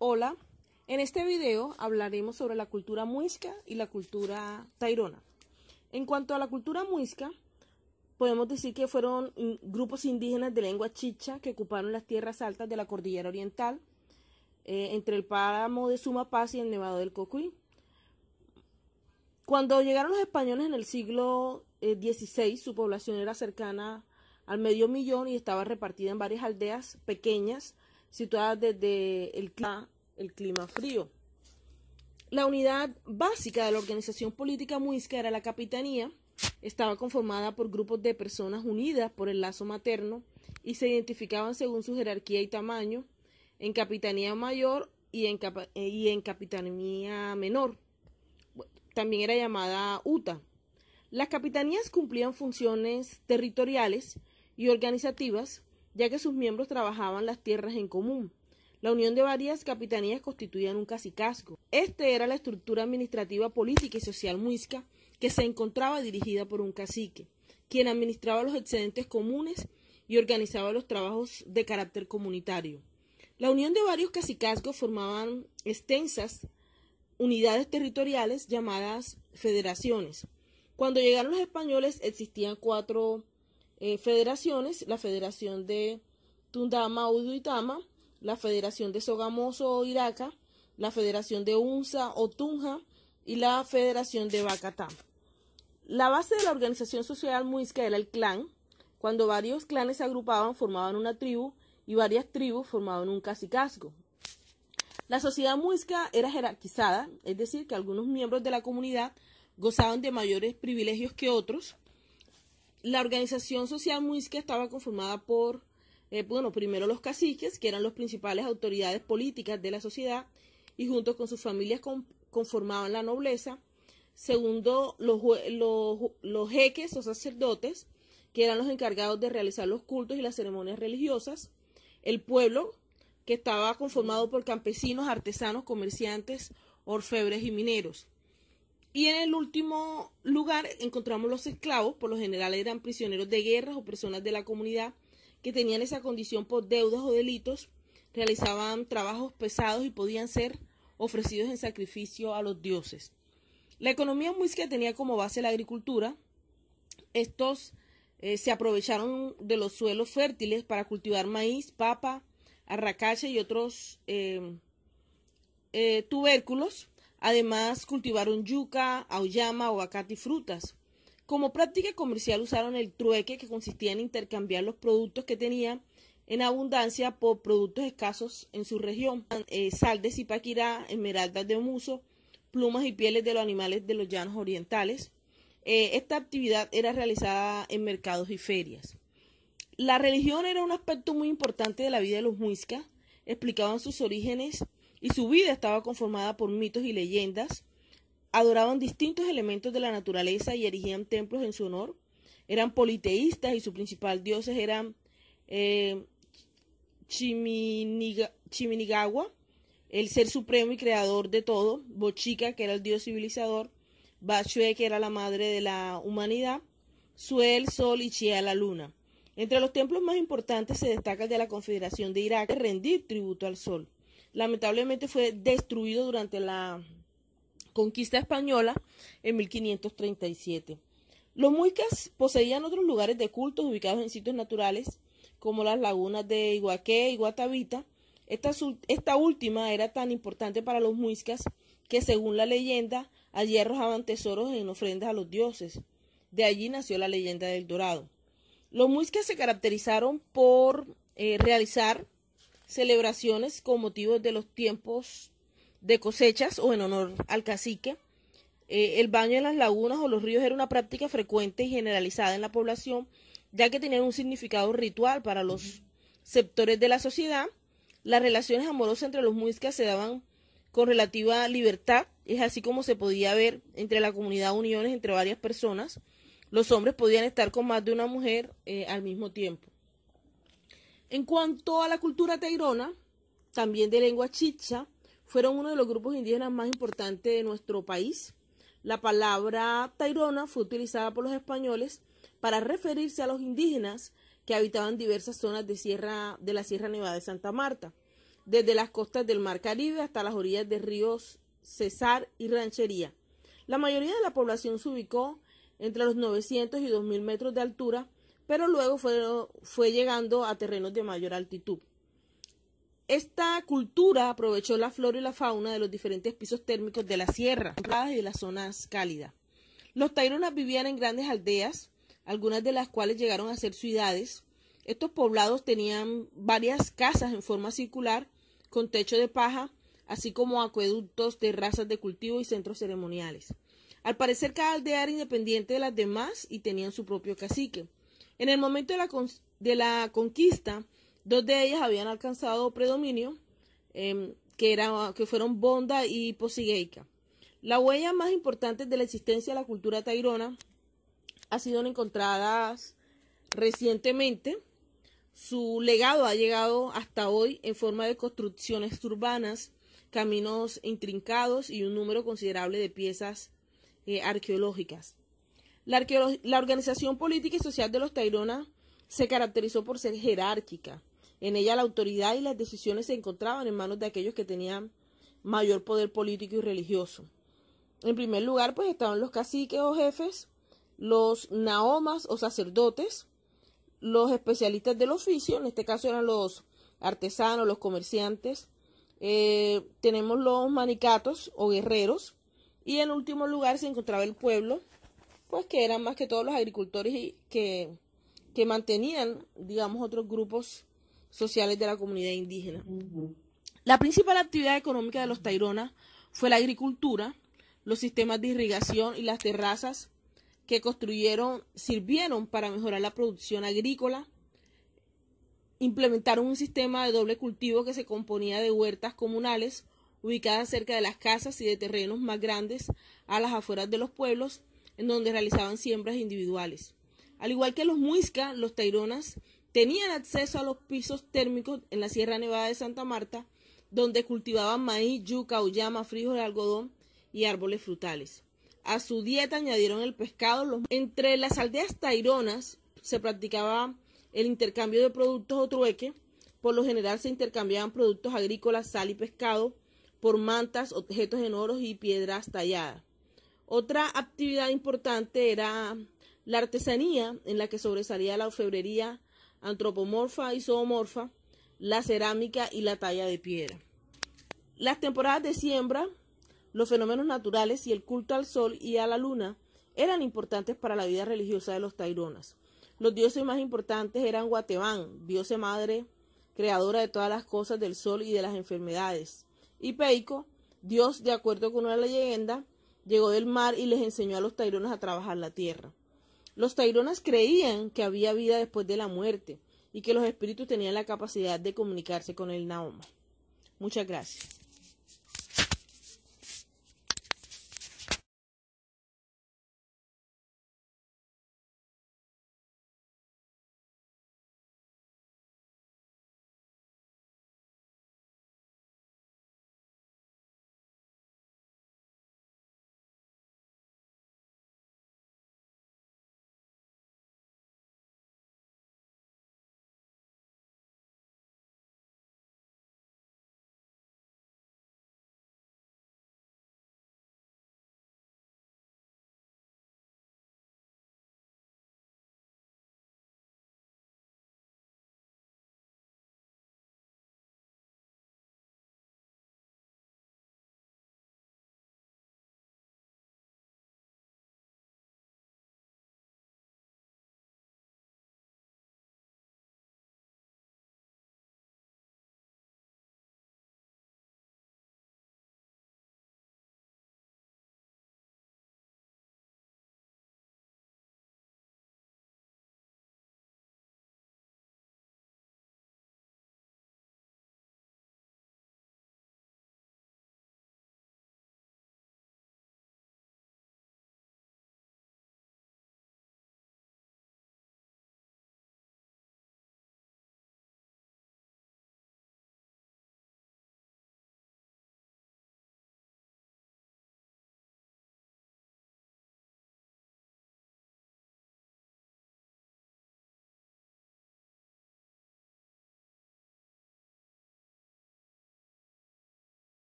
Hola, en este video hablaremos sobre la cultura muisca y la cultura tairona. En cuanto a la cultura muisca, podemos decir que fueron grupos indígenas de lengua chicha que ocuparon las tierras altas de la cordillera oriental, eh, entre el páramo de Sumapaz y el Nevado del Cocuy. Cuando llegaron los españoles en el siglo XVI, eh, su población era cercana al medio millón y estaba repartida en varias aldeas pequeñas situadas desde el clima, frío. La unidad básica de la organización política muisca era la capitanía. Estaba conformada por grupos de personas unidas por el lazo materno y se identificaban según su jerarquía y tamaño en capitanía mayor y en, y en capitanía menor. También era llamada UTA. Las capitanías cumplían funciones territoriales y organizativas, ya que sus miembros trabajaban las tierras en común. La unión de varias capitanías constituía un cacicazgo. Esta era la estructura administrativa, política y social muisca que se encontraba dirigida por un cacique, quien administraba los excedentes comunes y organizaba los trabajos de carácter comunitario. La unión de varios cacicazgos formaban extensas unidades territoriales llamadas federaciones. Cuando llegaron los españoles existían cuatro eh, federaciones, la Federación de Tundama Uduitama, la Federación de Sogamoso Iraca, la Federación de Unza o Tunja y la Federación de Bacatá. La base de la organización social muisca era el clan. Cuando varios clanes se agrupaban, formaban una tribu y varias tribus formaban un cacicazgo. La sociedad muisca era jerarquizada, es decir, que algunos miembros de la comunidad gozaban de mayores privilegios que otros. La organización social muisca estaba conformada por eh, bueno, primero los caciques, que eran las principales autoridades políticas de la sociedad, y junto con sus familias conformaban la nobleza. Segundo, los, los jeques o sacerdotes, que eran los encargados de realizar los cultos y las ceremonias religiosas. El pueblo, que estaba conformado por campesinos, artesanos, comerciantes, orfebres y mineros. Y en el último lugar encontramos los esclavos, por lo general eran prisioneros de guerra o personas de la comunidad que tenían esa condición por deudas o delitos, realizaban trabajos pesados y podían ser ofrecidos en sacrificio a los dioses. La economía muisca tenía como base la agricultura. Estos eh, se aprovecharon de los suelos fértiles para cultivar maíz, papa, arracacha y otros eh, eh, tubérculos. Además, cultivaron yuca, auyama, aguacate y frutas. Como práctica comercial usaron el trueque, que consistía en intercambiar los productos que tenían en abundancia por productos escasos en su región. Eh, sal de zipaquirá, esmeraldas de muso, plumas y pieles de los animales de los llanos orientales. Eh, esta actividad era realizada en mercados y ferias. La religión era un aspecto muy importante de la vida de los muiscas. Explicaban sus orígenes y su vida estaba conformada por mitos y leyendas adoraban distintos elementos de la naturaleza y erigían templos en su honor. Eran politeístas y su principal dioses eran eh, Chiminigawa, el ser supremo y creador de todo, Bochica, que era el dios civilizador, Bachue, que era la madre de la humanidad, Suel, Sol y Chía, la luna. Entre los templos más importantes se destaca el de la Confederación de Irak, rendir tributo al Sol. Lamentablemente fue destruido durante la conquista española en 1537. Los muiscas poseían otros lugares de culto ubicados en sitios naturales, como las lagunas de Iguaque y Guatavita. Esta, esta última era tan importante para los muiscas que, según la leyenda, allí arrojaban tesoros en ofrendas a los dioses. De allí nació la leyenda del Dorado. Los muiscas se caracterizaron por eh, realizar celebraciones con motivos de los tiempos de cosechas o en honor al cacique. Eh, el baño en las lagunas o los ríos era una práctica frecuente y generalizada en la población, ya que tenía un significado ritual para los sectores de la sociedad. Las relaciones amorosas entre los muiscas se daban con relativa libertad, es así como se podía ver entre la comunidad uniones entre varias personas. Los hombres podían estar con más de una mujer eh, al mismo tiempo. En cuanto a la cultura tairona, también de lengua chicha, fueron uno de los grupos indígenas más importantes de nuestro país. La palabra tairona fue utilizada por los españoles para referirse a los indígenas que habitaban diversas zonas de, sierra, de la Sierra Nevada de Santa Marta. desde las costas del Mar Caribe hasta las orillas de ríos Cesar y Ranchería. La mayoría de la población se ubicó entre los 900 y 2000 metros de altura, pero luego fue, llegando a terrenos de mayor altitud. Esta cultura aprovechó la flora y la fauna de los diferentes pisos térmicos de la sierra y de las zonas cálidas. Los taironas vivían en grandes aldeas, algunas de las cuales llegaron a ser ciudades. Estos poblados tenían varias casas en forma circular, con techo de paja, así como acueductos, terrazas de cultivo y centros ceremoniales. Al parecer cada aldea era independiente de las demás y tenían su propio cacique. En el momento de la, de la conquista, dos de ellas habían alcanzado predominio, em, que, que fueron Bonda y Posigueica. La huella más importante de la existencia de la cultura tairona ha sido encontradas recientemente. Su legado ha llegado hasta hoy en forma de construcciones urbanas, caminos intrincados y un número considerable de piezas eh, arqueológicas. La, organización política y social de los Tairona se caracterizó por ser jerárquica. En ella la autoridad y las decisiones se encontraban en manos de aquellos que tenían mayor poder político y religioso. En primer lugar, pues estaban los caciques o jefes, los naomas o sacerdotes, los especialistas del oficio, en este caso eran los artesanos, los comerciantes, eh, tenemos los manicatos o guerreros, y en último lugar se encontraba el pueblo, pues que eran más que todos los agricultores y que, que mantenían, digamos, otros grupos sociales de la comunidad indígena. La principal actividad económica de los Tairona fue la agricultura, los sistemas de irrigación y las terrazas que construyeron sirvieron para mejorar la producción agrícola, implementaron un sistema de doble cultivo que se componía de huertas comunales ubicadas cerca de las casas y de terrenos más grandes a las afueras de los pueblos, en donde realizaban siembras individuales. Al igual que los muiscas, los taironas tenían acceso a los pisos térmicos en la Sierra Nevada de Santa Marta, donde cultivaban maíz, yuca, uyama, frijol, algodón y árboles frutales. A su dieta añadieron el pescado. Entre las aldeas taironas se practicaba el intercambio de productos o trueque. Por lo general se intercambiaban productos agrícolas, sal y pescado, por mantas, objetos en oro y piedras talladas. Otra actividad importante era la artesanía, en la que sobresalía la orfebrería antropomorfa y zoomorfa, la cerámica y la talla de piedra. Las temporadas de siembra, los fenómenos naturales y el culto al sol y a la luna eran importantes para la vida religiosa de los taironas. Los dioses más importantes eran Guatebán, diosa madre, creadora de todas las cosas del sol y de las enfermedades, y Peico, Dios, de acuerdo con una leyenda, llegó del mar y les enseñó a los taironas a trabajar la tierra. Los taironas creían que había vida después de la muerte y que los espíritus tenían la capacidad de comunicarse con el Naoma. Muchas gracias.